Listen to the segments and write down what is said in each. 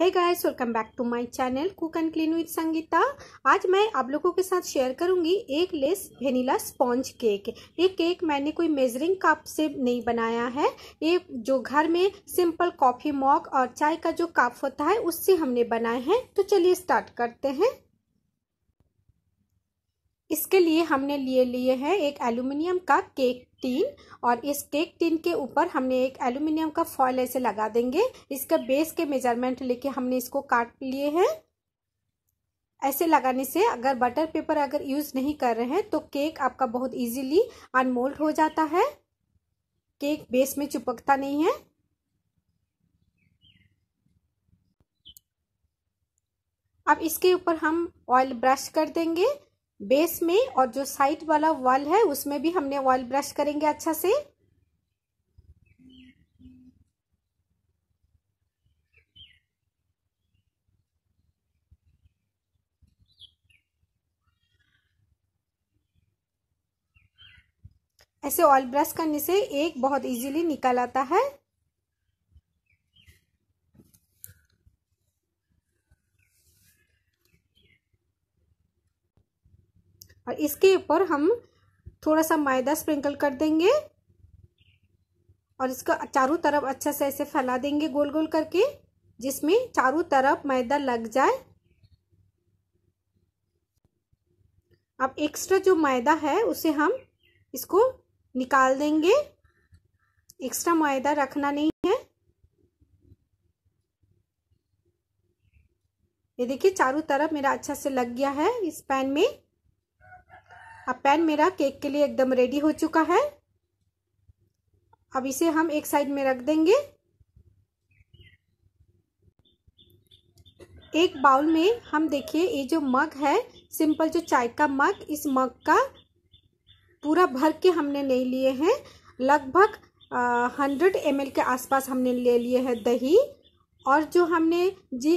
Hey guys welcome back to my channel cook and clean with Sangeeta आज मैं आप लोगों के साथ शेयर करूँगी एक लेस वेनिला स्पॉन्ज केक ये केक मैंने कोई मेजरिंग कप से नहीं बनाया है। ये जो घर में सिंपल कॉफ़ी मॉक और चाय का जो कप होता है, उससे हमने बनाए हैं। तो चलिए स्टार्ट करते हैं। इसके लिए हमने लिए लिए हैं एक एल्यूमिनियम का केक टीन और इस केक टीन के ऊपर हमने एक एल्यूमिनियम का फॉयल ऐसे लगा देंगे। इसका बेस के मेज़रमेंट लेके हमने इसको काट लिए हैं। ऐसे लगाने से अगर बटर पेपर अगर यूज़ नहीं कर रहे हैं तो केक आपका बहुत इजीली अनमोल्ड हो जाता है। केक बेस में चिपकता नहीं है। अब इसके ऊपर हम ऑयल ब्रश कर देंगे। बेस में और जो साइड वाला वॉल है, उसमें भी हमने ऑयल ब्रश करेंगे अच्छा से। ऐसे ऑयल ब्रश करने से एक बहुत इजीली निकल आता है। और इसके ऊपर हम थोड़ा सा मैदा स्प्रिंकल कर देंगे। और इसका चारों तरफ़ अच्छा से ऐसे फैला देंगे गोल गोल करके, जिसमें चारों तरफ़ मैदा लग जाए। अब एक्स्ट्रा जो मैदा है, उसे हम इसको निकाल देंगे। एक्स्ट्रा मैदा रखना नहीं है। ये देखिए, चारों तरफ़ मेरा अच्छा से लग गया है इस पैन में। अब पैन मेरा केक के लिए एकदम रेडी हो चुका है। अब इसे हम एक साइड में रख देंगे। एक बाउल में हम देखिए ये जो मग है सिंपल जो चाय का मग इस मग का पूरा भर के हमने नहीं लिए हैं। लगभग हंड्रेड एमएल के आसपास हमने ले लिए हैं दही। और जो हमने जी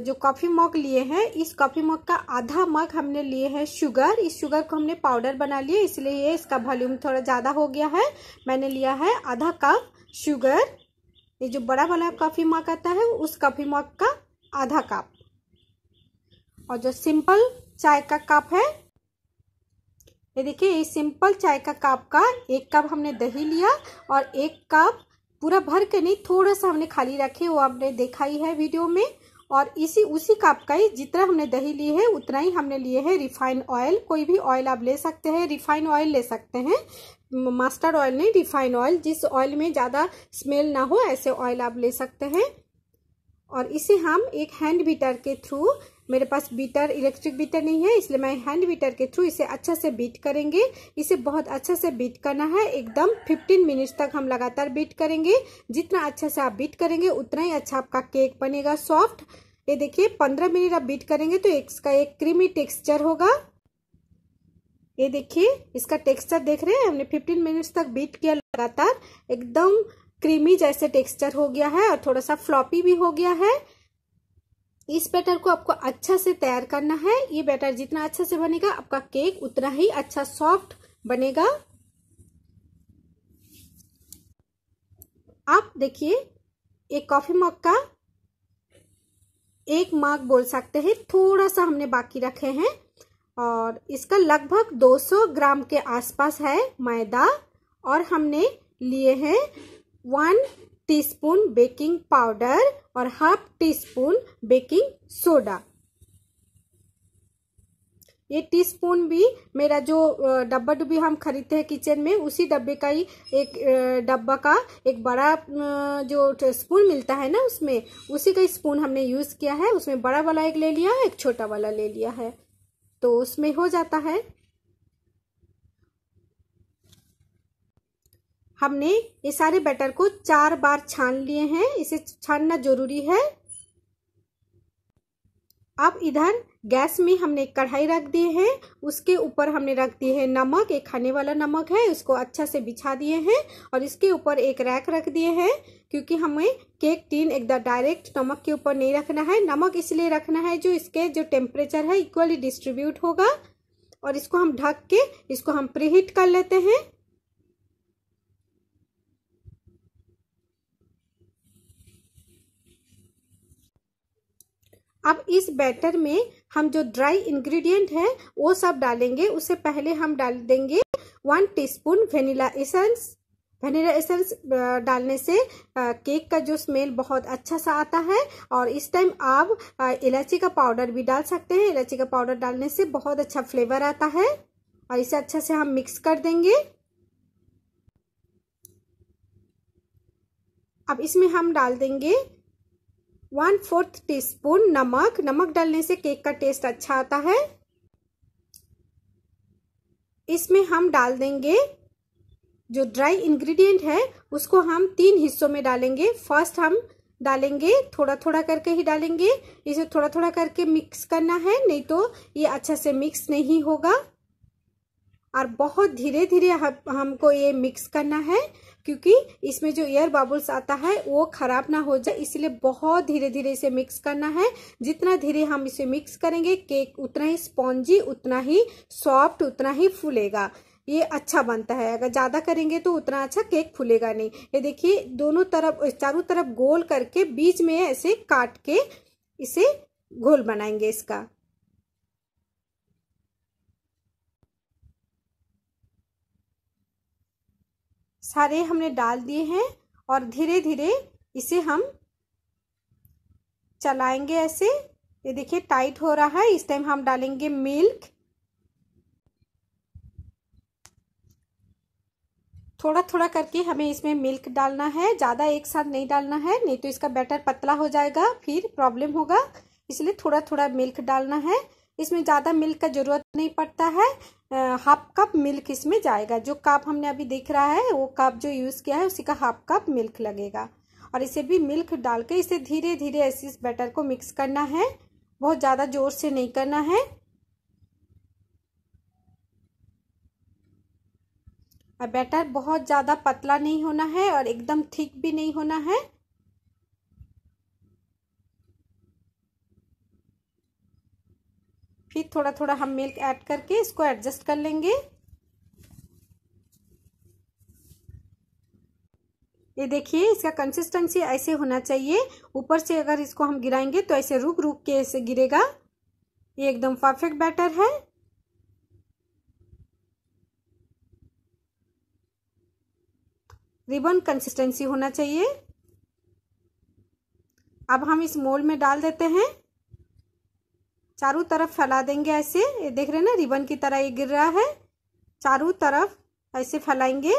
जो कॉफ़ी मग लिए हैं, इस कॉफ़ी मग का आधा मग हमने लिए हैं शुगर इस शुगर को हमने पाउडर बना लिया, इसलिए ये इसका वॉल्यूम थोड़ा ज़्यादा हो गया है। मैंने लिया है आधा कप शुगर ये जो बड़ा वाला कॉफ़ी मग आता है, उस कॉफ़ी मग का आधा कप और जो सिंपल चाय का कप है, ये देखिए, ये सिंपल चाय का कप का एक कप हमने दही लिया और एक कप पूरा भर के नहीं, थोड़ा सा हमने खाली रखे, वो आपने देखा ही है वीडियो में। और इसी, उसी कप का ही जितना हमने दही लिए है, उतना ही हमने लिए है रिफाइंड ऑयल। कोई भी ऑयल आप ले सकते हैं रिफाइंड ऑयल ले सकते हैं। मास्टर्ड ऑयल नहीं रिफाइंड ऑयल जिस ऑयल में ज़्यादा स्मेल ना हो, ऐसे ऑयल आप ले सकते हैं। और इसे हम एक हैंड बीटर के थ्रू मेरे पास बीटर इलेक्ट्रिक बीटर नहीं है, इसलिए मैं हैंड बीटर के थ्रू इसे अच्छा से बीट करेंगे। इसे बहुत अच्छा से बीट करना है, एकदम 15 मिनट्स तक हम लगातार बीट करेंगे। जितना अच्छा से आप बीट करेंगे, उतना ही अच्छा आपका केक बनेगा सॉफ्ट ये देखिए 15 मिनट आप बीट करेंगे तो इसका एक क्रीमी टेक्सचर होगा। ये देखिए, इसका टेक्सचर देख रहे हैं? हमने 15 मिनट्स तक बीट किया लगातार। एकदम क्रीमी जैसे टेक्सचर हो गया है और थोड़ा सा फ्लॉपी भी हो गया है। इस बैटर को आपको अच्छा से तैयार करना है। ये बैटर जितना अच्छा से बनेगा, आपका केक उतना ही अच्छा सॉफ्ट बनेगा। आप देखिए, एक कॉफ़ी मग का एक मग बोल सकते हैं। थोड़ा सा हमने बाकी रखे हैं और इसका लगभग 200 ग्राम के आसपास है मैदा और हमने लिए हैं वन टीस्पून बेकिंग पाउडर और half teaspoon baking soda. ये टीस्पून भी मेरा जो डब्बा डुब्बी हम खरीदते हैं किचन में, उसी डब्बे का ही एक डब्बा का एक बड़ा जो स्पून मिलता है ना उसमें, उसी का स्पून हमने यूज़ किया है। उसमें बड़ा वाला एक ले लिया एक छोटा वाला ले लिया है। तो उसमें हो जाता है। हमने ये सारे बैटर को चार बार छान लिए हैं। इसे छानना ज़रूरी है। अब इधर गैस में हमने कढ़ाई रख दिए हैं। उसके ऊपर हमने रख दिए हैं नमक। एक खाने वाला नमक है। उसको अच्छा से बिछा दिए हैं और इसके ऊपर एक रैक रख दिए हैं क्योंकि हमें केक टीन एकदम डायरेक्ट नमक के ऊपर नहीं रखना है। नमक इसलिए रखना है जो इसके जो टेम्परेचर है इक्वली डिस्ट्रीब्यूट होगा। और इसको हम ढक के इसको हम प्रीहीट कर लेते हैं। अब इस बैटर में हम जो ड्राई इंग्रेडिएंट है, वो सब डालेंगे। उससे पहले हम डाल देंगे one teaspoon vanilla essence. Vanilla essence डालने से केक का जो स्मेल बहुत अच्छा सा आता है और इस टाइम आप इलायची का पाउडर भी डाल सकते हैं। इलायची का पाउडर डालने से बहुत अच्छा फ्लेवर आता है और इसे अच्छे से हम मिक्स कर देंगे। अब इसमें हम डाल देंगे वन फोर्थ टीस्पून नमक नमक डालने से केक का टेस्ट अच्छा आता है। इसमें हम डाल देंगे जो ड्राई इंग्रेडिएंट है, उसको हम तीन हिस्सों में डालेंगे। फ़र्स्ट हम डालेंगे थोड़ा थोड़ा करके ही डालेंगे। इसे थोड़ा थोड़ा करके मिक्स करना है, नहीं तो ये अच्छा से मिक्स नहीं होगा। और बहुत धीरे धीरे हमको ये मिक्स करना है। क्योंकि इसमें जो एयर बबल्स आता है, वो खराब ना हो जाए, इसलिए बहुत धीरे धीरे इसे मिक्स करना है। जितना धीरे हम इसे मिक्स करेंगे केक उतना ही स्पॉन्जी उतना ही सॉफ्ट उतना ही फूलेगा। ये अच्छा बनता है। अगर ज़्यादा करेंगे तो उतना अच्छा केक फूलेगा नहीं। ये देखिए, दोनों तरफ़, चारों तरफ़ गोल करके बीच में ऐसे काट के इसे घोल बनाएँगे इसका। सारे हमने डाल दिए हैं और धीरे धीरे इसे हम चलाएँगे ऐसे। ये देखिए टाइट हो रहा है। इस टाइम हम डालेंगे मिल्क थोड़ा थोड़ा करके हमें इसमें मिल्क डालना है। ज़्यादा एक साथ नहीं डालना है, नहीं तो इसका बैटर पतला हो जाएगा, फिर प्रॉब्लम होगा। इसलिए थोड़ा थोड़ा मिल्क डालना है। इसमें ज़्यादा मिल्क का ज़रूरत नहीं पड़ता है। हाफ़ कप मिल्क इसमें जाएगा। जो कप हमने अभी देख रहा है, वो कप जो यूज़ किया है, उसी का हाफ़ कप मिल्क लगेगा। और इसे भी मिल्क डाल के इसे धीरे धीरे ऐसे इस बैटर को मिक्स करना है। बहुत ज़्यादा ज़ोर से नहीं करना है। और बैटर बहुत ज़्यादा पतला नहीं होना है और एकदम थिक भी नहीं होना है। फिर थोड़ा थोड़ा हम मिल्क ऐड करके इसको एडजस्ट कर लेंगे। ये देखिए, इसका कंसिस्टेंसी ऐसे होना चाहिए। ऊपर से अगर इसको हम गिराएँगे तो ऐसे रुक रुक के ऐसे गिरेगा। ये एकदम परफेक्ट बैटर है। रिबन कंसिस्टेंसी होना चाहिए। अब हम इस मोल्ड में डाल देते हैं। चारों तरफ़ फैला देंगे ऐसे। ये देख रहे हैं ना, रिबन की तरह ये गिर रहा है। चारों तरफ़ ऐसे फैलाएँगे।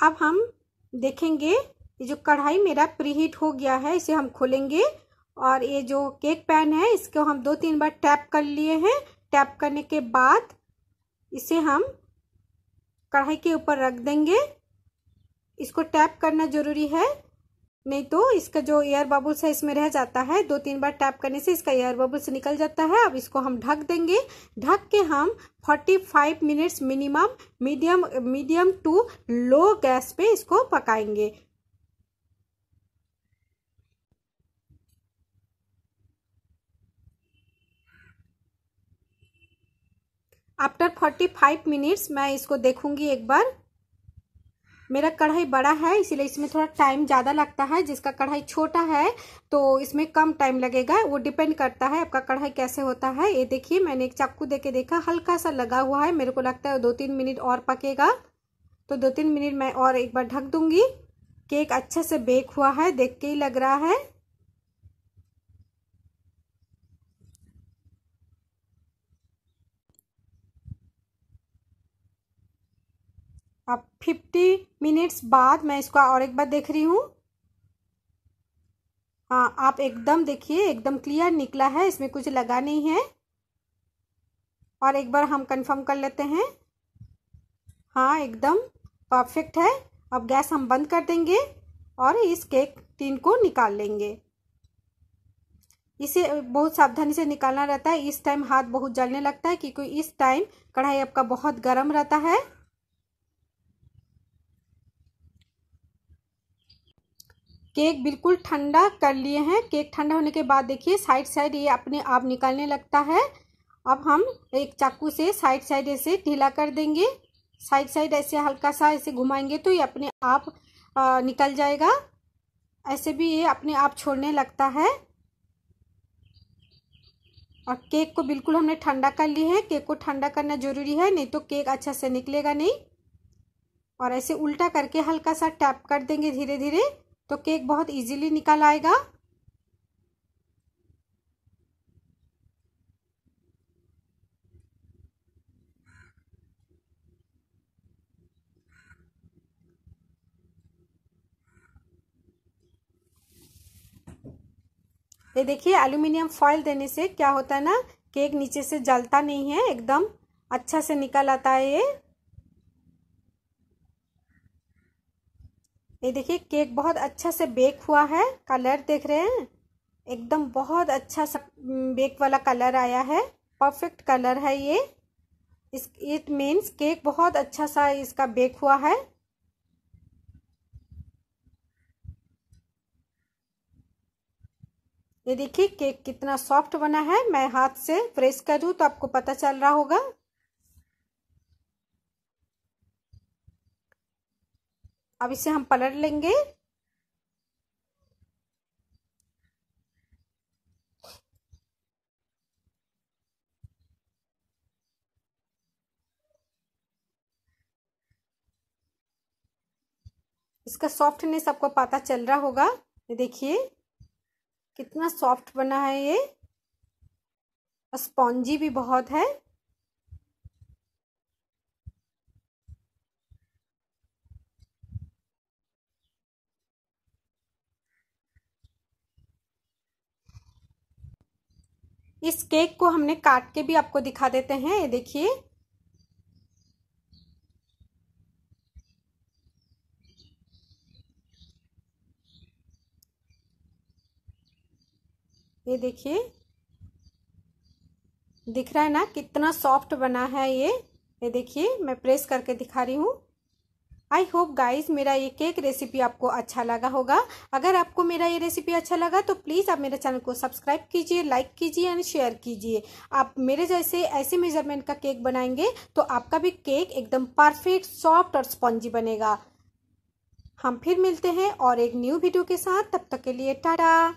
अब हम देखेंगे ये जो कढ़ाई मेरा प्रीहीट हो गया है, इसे हम खोलेंगे। और ये जो केक पैन है, इसको हम दो तीन बार टैप कर लिए हैं। टैप करने के बाद इसे हम कढ़ाई के ऊपर रख देंगे। इसको टैप करना ज़रूरी है, नहीं तो इसका जो एयर बबल्स है, इसमें रह जाता है। दो तीन बार टैप करने से इसका एयर बबल्स निकल जाता है। अब इसको हम ढक देंगे। ढक के हम 45 minutes minimum, medium medium to low gas पे इसको पकाएँगे। आफ्टर फोर्टी फाइव मिनट्स मैं इसको देखूँगी एक बार। मेरा कढ़ाई बड़ा है, इसीलिए इसमें थोड़ा टाइम ज़्यादा लगता है। जिसका कढ़ाई छोटा है तो इसमें कम टाइम लगेगा। वो डिपेंड करता है आपका कढ़ाई कैसे होता है। ये देखिए, मैंने एक चाकू दे के देखा। हल्का सा लगा हुआ है। मेरे को लगता है दो तीन मिनट और पकेगा। तो दो तीन मिनट मैं और एक बार ढक दूँगी। केक अच्छे से बेक हुआ है, देख के ही लग रहा है। अब फिफ्टी मिनट्स बाद मैं इसको और एक बार देख रही हूँ। हाँ आप एकदम देखिए, एकदम क्लियर निकला है, इसमें कुछ लगा नहीं है। और एक बार हम कंफर्म कर लेते हैं। हाँ एकदम परफेक्ट है। अब गैस हम बंद कर देंगे और इस केक टीन को निकाल लेंगे। इसे बहुत सावधानी से निकालना रहता है। इस टाइम हाथ बहुत जलने लगता है क्योंकि इस टाइम कढ़ाई आपका बहुत गर्म रहता है। केक बिल्कुल ठंडा कर लिए हैं। केक ठंडा होने के बाद देखिए, साइड साइड ये अपने आप निकलने लगता है। अब हम एक चाकू से साइड साइड ऐसे ढीला कर देंगे। साइड साइड ऐसे हल्का सा ऐसे घुमाएँगे तो ये अपने आप निकल जाएगा। ऐसे भी ये अपने आप छोड़ने लगता है। और केक को बिल्कुल हमने ठंडा कर ली है। केक को ठंडा करना ज़रूरी है, नहीं तो केक अच्छा से निकलेगा नहीं। और ऐसे उल्टा करके हल्का सा टैप कर देंगे धीरे धीरे तो केक बहुत इजीली निकल आएगा। ये देखिए एल्यूमिनियम फॉइल देने से क्या होता है ना, केक नीचे से जलता नहीं है, एकदम अच्छा से निकल आता है ये। ये देखिए, केक बहुत अच्छा से बेक हुआ है। कलर देख रहे हैं? एकदम बहुत अच्छा सा बेक वाला कलर आया है। परफेक्ट कलर है ये। इस, इट मीन्स केक बहुत अच्छा सा इसका बेक हुआ है। ये देखिए, केक कितना सॉफ्ट बना है। मैं हाथ से प्रेस करूँ तो आपको पता चल रहा होगा। अब इसे हम पलट लेंगे। इसका सॉफ्टनेस आपको पता चल रहा होगा। ये देखिए, कितना सॉफ्ट बना है ये। स्पॉन्जी भी बहुत है। इस केक को हमने काट के भी आपको दिखा देते हैं, ये देखिए। ये देखिए। दिख रहा है ना, कितना सॉफ्ट बना है ये। ये देखिए, मैं प्रेस करके दिखा रही हूँ। आई होप गाइज़ मेरा ये केक रेसिपी आपको अच्छा लगा होगा। अगर आपको मेरा ये रेसिपी अच्छा लगा तो प्लीज़ आप मेरे चैनल को सब्सक्राइब कीजिए लाइक कीजिए एंड शेयर कीजिए। आप मेरे जैसे ऐसे मेज़रमेंट का केक बनाएँगे तो आपका भी केक एकदम परफेक्ट सॉफ्ट और स्पॉन्जी बनेगा। हम फिर मिलते हैं और एक न्यू वीडियो के साथ। तब तक के लिए टाटा।